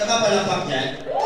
Nakapalapak yan?